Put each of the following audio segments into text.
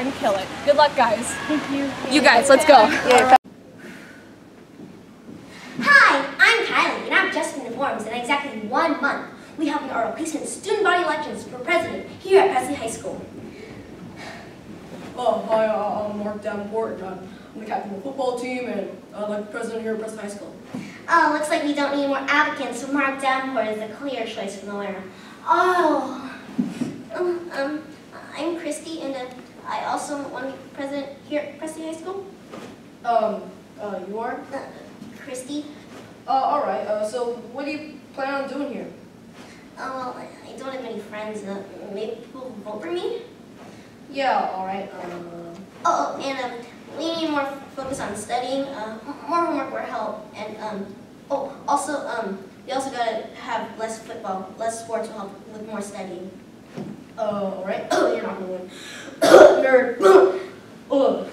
and kill it. Good luck, guys. Thank you. You guys, let's go. Hi, I'm Kylie, and I'm just been informed that in exactly one month, we have our recent student body elections for president here at Presley High School. Oh, hi, uh, I'm Mark Davenport, and I'm I'm the captain of the football team, and I'm like the president here at Preston High School. Oh, looks like we don't need more applicants, so Mark Davenport is a clear choice for the winner. Oh, um, um, I'm Christy, uh, I also want to be president here at Presley High School. Um, uh, you are? Uh, Christy, Uh, all right. Uh, so what do you plan on doing here? oh, well, I don't have many friends. Uh, maybe people vote for me? Yeah, all right. Uh, Oh, oh, and um, we need more focus on studying, uh, more homework will help, and um, oh, also um, we also gotta have less football, less sports will help with more studying. Uh, all right. Oh, you're not gonna win. Nerd. Ugh.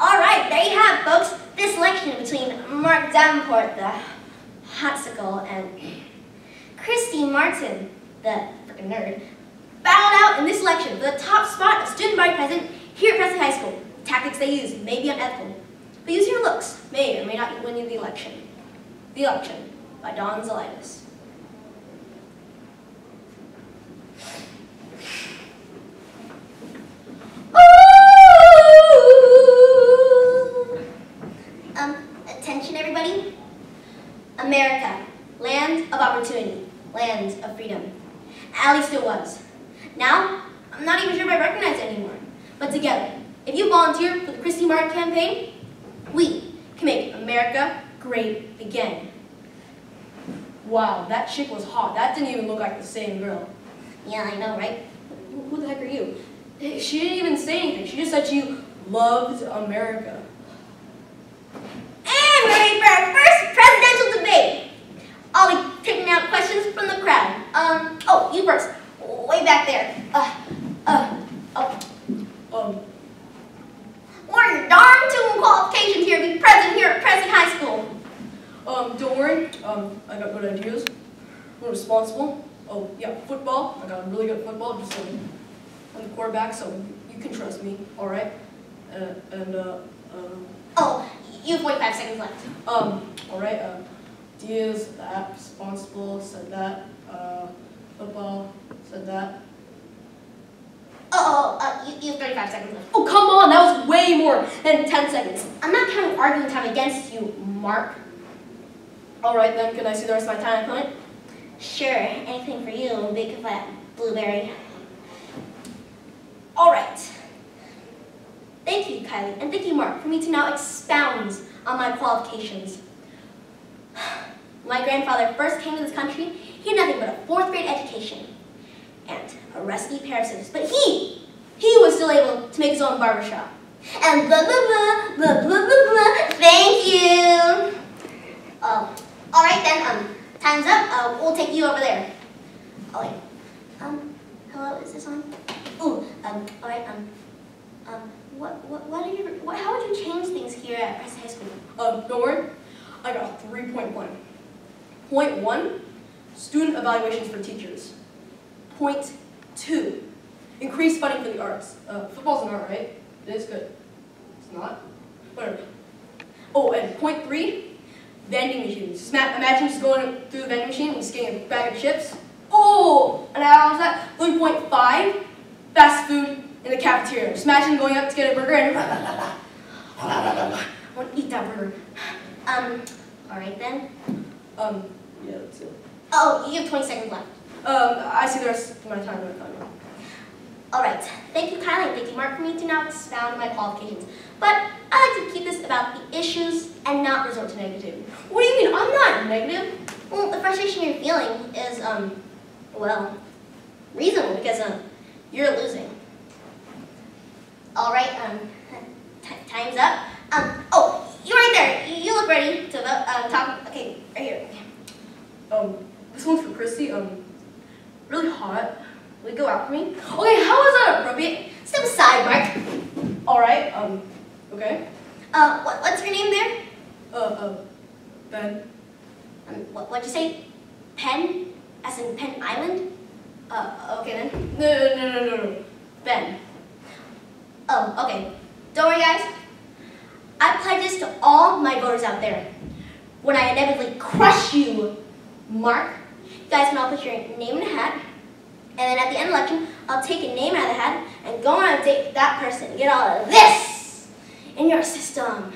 All right, there you have, it, folks. This election between Mark Davenport, the hotsicle, and Christy Martin, the freaking nerd, battled out in this election for the top spot of student body president here at Presley High School. Tactics they use may be unethical, but using your looks may or may not win you the election. The Election by Don Zolidis. Um, attention everybody. America, land of opportunity, land of freedom. At least it was. Now, I'm not even sure if I recognize it anymore. But together, if you volunteer for the Christy Martin campaign, we can make America great again. Wow, that chick was hot. That didn't even look like the same girl. Yeah, I know, right? Who the heck are you? She didn't even say anything. She just said she loved America. We're ready for our first presidential debate. I'll be taking out questions from the crowd. Um, oh, you first. Way back there. Uh, uh, oh. Um, What are your darn two qualifications here to be president here at Presley High School? um, don't worry. Um, I got good ideas. I'm responsible. Oh, yeah, football. I got a really good football. Just so I'm the quarterback, so you can trust me. All right. Uh, and uh, um, you have 45 seconds left. Um, all right, uh, Diaz, that, responsible, said that, uh, football, said that. Oh, oh, uh, you, you have 35 seconds left. Oh, come on, that was way more than 10 seconds. I'm not counting arguing time against you, Mark. All right, then, can I see the rest of my time opponent? Sure, anything for you, big fat blueberry. All right. Thank you, Kylie, and thank you, Mark, for me to now expound on my qualifications. My grandfather first came to this country, he had nothing but a fourth grade education and a rusty pair of scissors, but he, he was still able to make his own barbershop. And blah, blah, blah, blah, blah, blah, blah, thank you. Oh, all right then, um, time's up. Uh, we'll take you over there. Oh wait. Um, hello, is this on? Ooh, um, all right, um, um, what, what, what are your, what, how would you change things here at Preston High School? Um, don't worry, I got a three-point Point one, student evaluations for teachers. Point two, increase funding for the arts. Uh, football's an art, right? It is good. It's not? Whatever. Oh, and point three, vending machines. Imagine just going through the vending machine and just getting a bag of chips. Oh, and I was that? 3.5, fast food in the cafeteria. Just imagine going up to get a burger and I want to eat that burger. Um, all right then. Um, yeah, that's it. Oh, you have 20 seconds left. Um, I see the rest of my time in time. All right. Thank you, Kylie, and thank you, Mark, for me to not expound on my qualifications. But I like to keep this about the issues and not resort to negativity. What do you mean? I'm not negative. Well, the frustration you're feeling is, um, well, reasonable because um, you're losing. All right, um, time's up. Um, oh, you're right there. You, look ready to vote. Um, talk. Okay, right here. Um, this one's for Christy. Um, really hot. Will you go out for me? Okay, how is that appropriate? Step aside, Mark. All right. Um, okay. Uh, what, what's your name there? Uh, uh, Ben. Um, what, what'd you say? Penn? As in Penn Island? Uh, okay then. No, no, no, no, no. Ben. Oh, okay. Don't worry, guys. I pledge this to all my voters out there. When I inevitably crush you, Mark, you guys can all put your name in a hat, and then at the end of the election, I'll take a name out of the hat and go on a date with that person and get all of this in your system.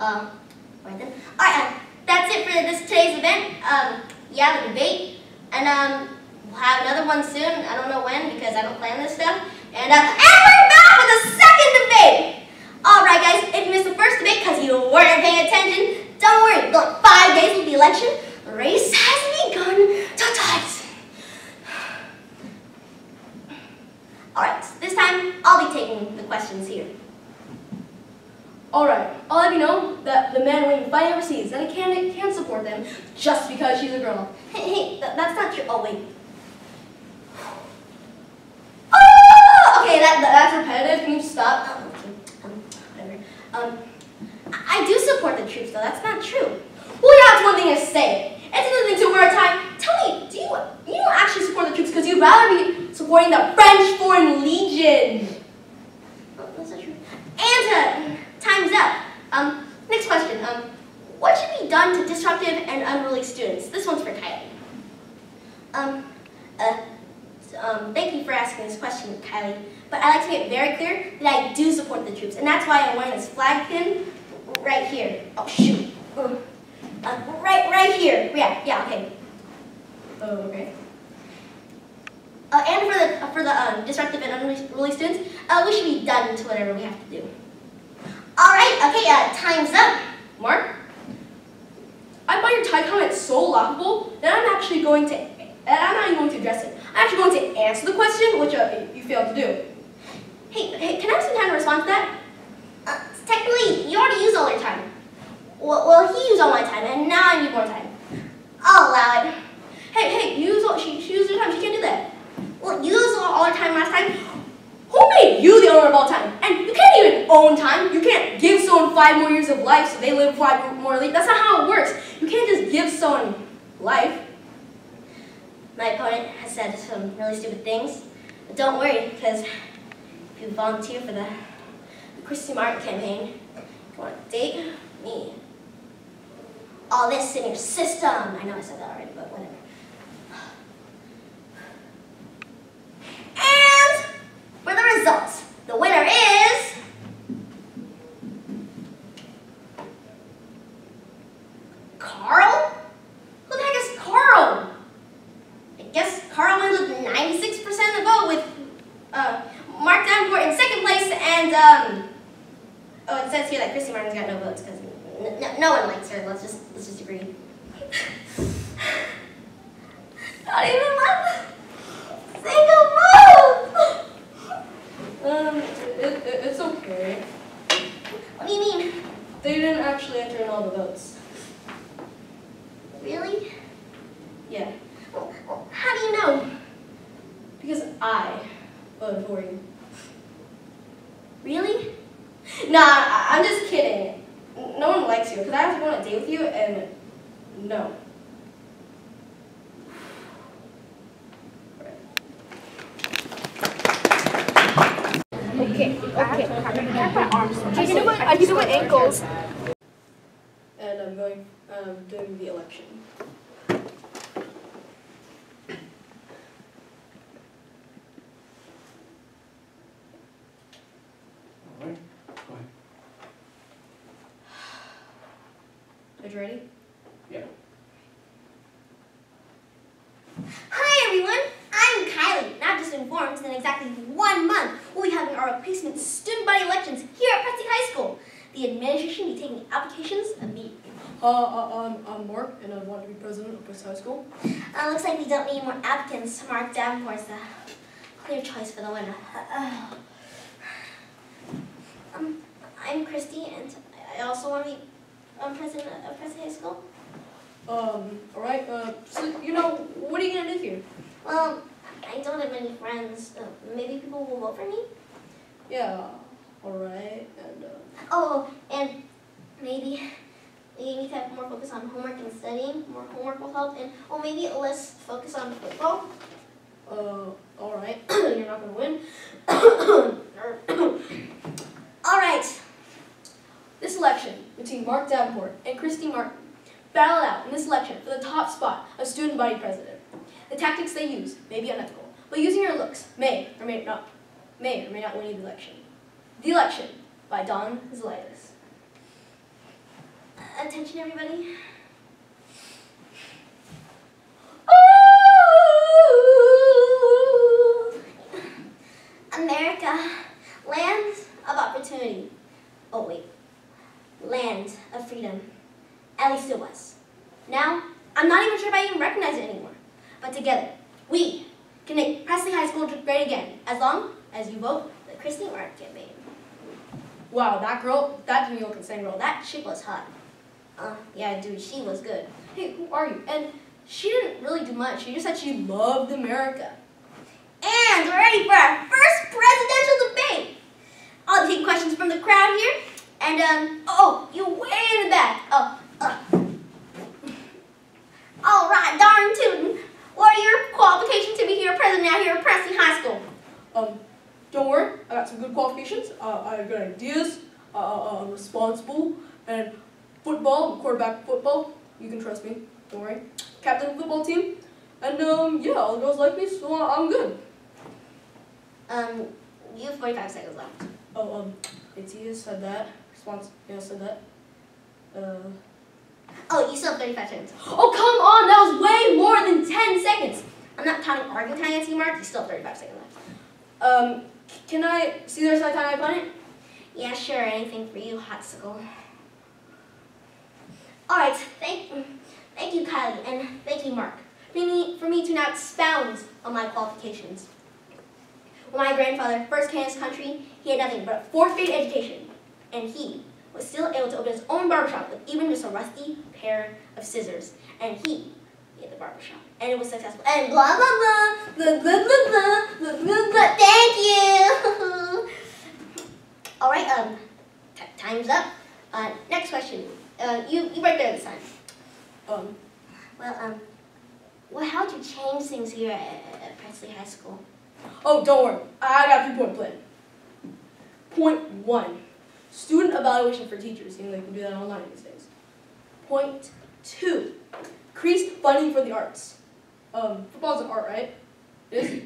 Um, right then. All right, uh, that's it for this today's event. Um, yeah, the debate, and um, we'll have another one soon. I don't know when because I don't plan this stuff. And uh, and we're back with the second debate. All right, guys, if you missed the first debate because you weren't paying attention, don't worry. Look, five days with the election, race has begun to tight. All right, this time I'll be taking the questions here. Alright, I'll let you know that the man went fighting overseas and I can't, can't support them just because she's a girl. Hey, hey, th that's not true. Oh, wait. Oh, okay, that, that, That's repetitive, can you stop? um, whatever. Um, I do support the troops, though. That's not true. Well, yeah, it's one thing to say it. It's another thing to wear a tie. Tell me, do you, you don't actually support the troops because you'd rather be supporting the French Foreign Legion. Oh, that's not true. And uh, time's up. Um, next question. Um, what should be done to disruptive and unruly students? This one's for Kylie. Um, uh, um, thank you for asking this question, Kylie. But I'd like to make it very clear that I do support the troops, and that's why I'm wearing this flag pin right here. Oh shoot. Uh, right, right here. Yeah, yeah, okay. Oh, okay. Uh, and for the for the um, disruptive and unruly students, uh, we should be done to whatever we have to do. All right, okay, uh, time's up. Mark, I find your tie comment so laughable that I'm actually going to, that I'm not even going to address it. I'm actually going to answer the question, which uh, you failed to do. Hey, hey, can I have some time to respond to that? Uh, technically, you already used all your time. Well, well, he used all my time, and now I need more time. I'll allow it. Hey, hey, you use all, she, she used her time, she can't do that. Well, you used all, all your time last time. Who made you the owner of all time? And you can't even own time. You can't give someone five more years of life so they live five more life. That's not how it works. You can't just give someone life. Said some really stupid things, but don't worry, because if you volunteer for the Christy Martin campaign, you want to date me. All this in your system. I know I said that already, but whatever. And for the results, the winner is Carl. Who the heck is Carl? I guess Carl wins with 96% of the vote with uh, Mark Davenport in second place and, um, oh, it says here that Christy Martin's got no votes because no, no one likes her. Let's just, let's just agree. Not even one single vote! Um, it, it, it's okay. What do you mean? They didn't actually enter in all the votes. Really? Yeah, Well, well, how do you know? because I voted for you. Really? Nah, I, I'm just kidding. No one likes you because With you and no. Okay, okay. I can do it. I can do it ankles. And I'm going, um, doing the election. All right, go ahead. Are you ready? Yeah. Hi everyone, I'm Kylie. Now just informed that in exactly one month we'll be having our replacement student body elections here at Preston High School. The administration be taking applications immediately. Uh, uh, um, I'm Mark, and I want to be president of West High School. Uh, looks like we don't need more applicants. Mark Davenport's the clear choice for the winner. um, I'm Christy, and I also want to be um, president of Preston High School. Um, all right. Uh, so you know, what are you gonna do here? Well, I don't have many friends. Uh, maybe people will vote for me. Yeah. All right. And uh, Oh, and maybe we need to have more focus on homework and studying. More homework will help, and oh, maybe less focus on football. Uh, all right. You're not gonna win. all right. This election between Mark Davenport and Christy Martin battled out in this election for the top spot of student body president. The tactics they use may be unethical, but using your looks may or may not may or may not win you the election. The election by Don Zolidis. Attention, everybody. Ooh, America, land of opportunity. Oh, wait. Land of freedom. At least it was. Now, I'm not even sure if I even recognize it anymore. But together, we can make Presley High School great again, as long as you vote the Christy Art campaign. Wow, that girl, that New York insane girl, that chick was hot. Uh, yeah, dude, she was good. Hey, who are you? And she didn't really do much. She just said she loved America. And we're ready for our first presidential debate. I'll take questions from the crowd here. And, um, oh, you way in the back. Oh, uh. All right, darn tootin'. What are your qualifications to be here president out here at Preston High School? Um, don't worry, I got some good qualifications. Uh, I have good ideas. Uh, uh, I'm responsible. And football, quarterback football, you can trust me. Don't worry. Captain of the football team. And um, yeah, all the girls like me, so uh, I'm good. Um, you have 45 seconds left. Oh, um, Atia said that. Response, yeah, said that. Uh, Oh, you still have 35 seconds. oh, come on, that was way more than 10 seconds. I'm not counting arguing time against you, Mark. You still have 35 seconds left. Um, can I see the rest of my time, my opponent? Yeah, sure. Anything for you, Hotsicle. All right. Thank, thank you, Kylie, and thank you, Mark, for me, for me to now expound on my qualifications. When my grandfather first came to this country, he had nothing but a fourth grade education, and he was still able to open his own barbershop with even just a rusty pair of scissors. And he had the barbershop, and it was successful. And blah blah blah blah blah blah blah blah blah. blah. Thank you. All right. Um, time's up. Uh, next question. Uh, you you right there this time. Um, Well, um, well, how'd you change things here at, at Presley High School? oh, don't worry. I got a three-point plan. Point one, student evaluation for teachers. You know, they can do that online these days. Point two, increased funding for the arts. Um, football's an art, right? It is?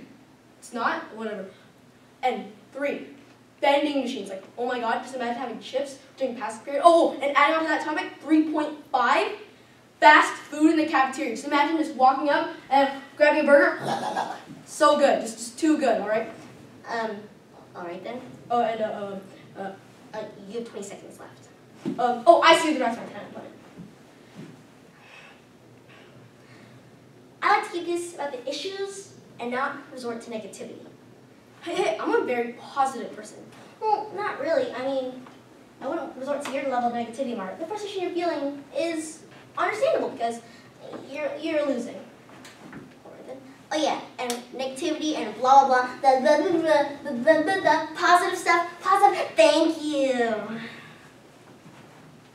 It's not? Whatever. And three, vending machines. Like, oh my god, just imagine having chips during passing period. Oh, and adding on to that topic, 3.5, fast food in the cafeteria. Just imagine just walking up and grabbing a burger. So good, just, just too good, all right? Um, all right then. Oh, and, uh, uh, uh, Uh, you have 20 seconds left. um, oh, I see the rest of my time, but I like to keep about the issues and not resort to negativity. hey, I'm a very positive person. Well, not really. I mean, I wouldn't resort to your level of negativity, Mark. The frustration you're feeling is understandable because you're you're losing. Oh yeah, and negativity and blah blah blah, the the the the, the, the positive stuff, positive. Thank you.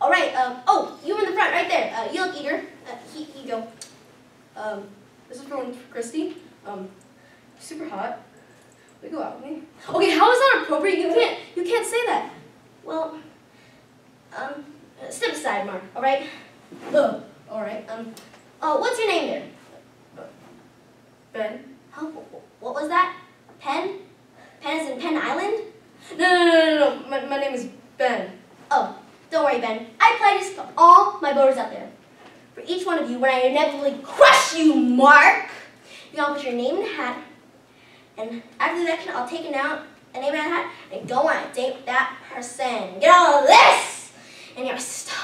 All right. Um. Oh, you in the front, right there. Uh, you look eager. Uh, he, he go. Um, this is from Christy. Um, super hot. You go out with me? Okay, how is that appropriate? You can't, you can't say that. Well, um, uh, step aside, Mark. All right. Ugh. All right. Um. Oh, what's your name there? Ben. Wh- What was that? Pen? Pen is in Penn Island? No, no, no, no, no. My, my name is Ben. Oh, don't worry, Ben. I play this for all my voters out there. For each one of you, when I inevitably crush you, Mark, you all put your name in the hat, and after the election, I'll take it out, a name in that hat, and go on a date with that person. Get all of this in your system.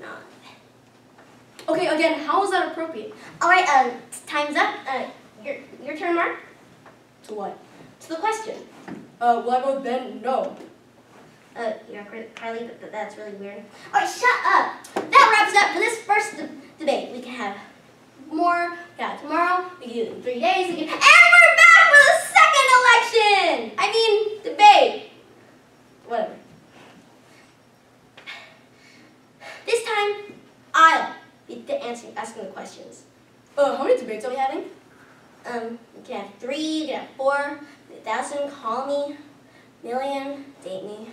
No. Okay, again, how is that appropriate? All right, um, time's up. Uh, your, your turn, Mark. To what? To the question. Uh, will I go then? No. Uh, yeah, Cri- Carly, but, that- that's really weird. All right, shut up. That wraps up for this first de- debate. We can have more. Yeah, tomorrow. We can do it in three days. We can, and we're back for the second election. I mean, debate. Whatever. This time, I'll be the answering, asking the questions. Uh, how many debates are we having? Um, you can have three, you can have four, a thousand, call me, million, date me.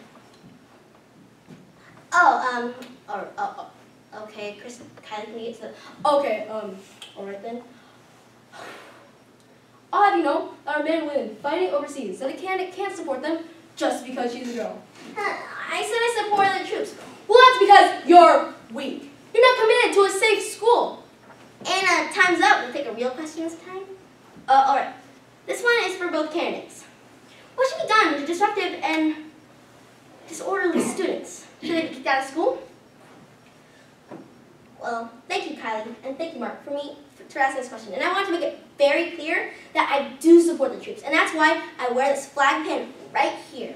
Oh, um, or, oh, oh, okay, Chris, Kylie, can you get to the, Okay, um, alright then. I'll have you know that our men and women fighting overseas that a candidate can't support them just because she's a girl. Uh, I said I support the troops. Well, that's because you're weak. You're not committed to a safe school. And uh, time's up. We'll take a real question this time. Uh, alright. This one is for both candidates. What should be done to disruptive and disorderly students? Should they be kicked out of school? Well, thank you, Kylie, and thank you, Mark, for me for, ask this question. And I want to make it very clear that I do support the troops, and that's why I wear this flag pin right here.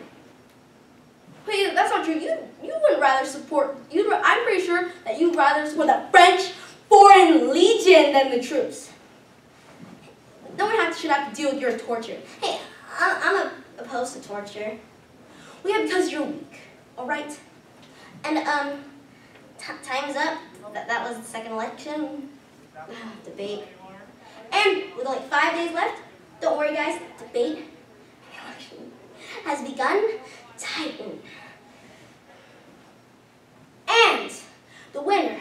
Wait, that's not true. You you wouldn't rather support. You I'm pretty sure that you'd rather support the French Foreign Legion than the troops. No one have, should have to deal with your torture. Hey, I'm, opposed to torture. Well, yeah, because you're weak. All right. And um, time's up. That, that was the second election. Debate. And with only five days left, don't worry guys, debate has begun. Tighten. And the winner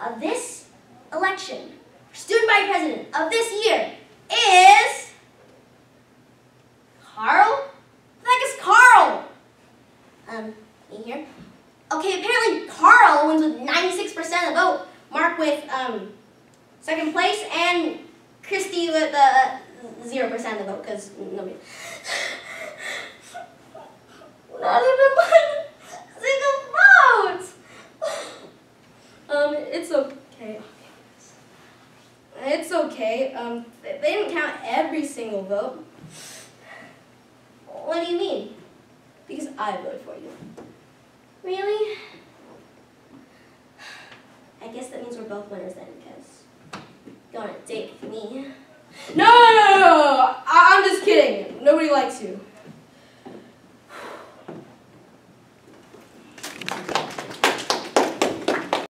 of this election, student body president of this year, is Carl. The heck is Carl? Um, you here? Okay, apparently Carl wins with 96% of the vote. Mark with um, second place, and Christy with uh, 0% of the vote, because nobody. Not even one single vote! Um, it's okay. It's okay. Um, they didn't count every single vote What do you mean? because I voted for you. Really? I guess that means we're both winners then, because go on a date with me. No, no, no, no, no! I- I'm just kidding. Nobody likes you.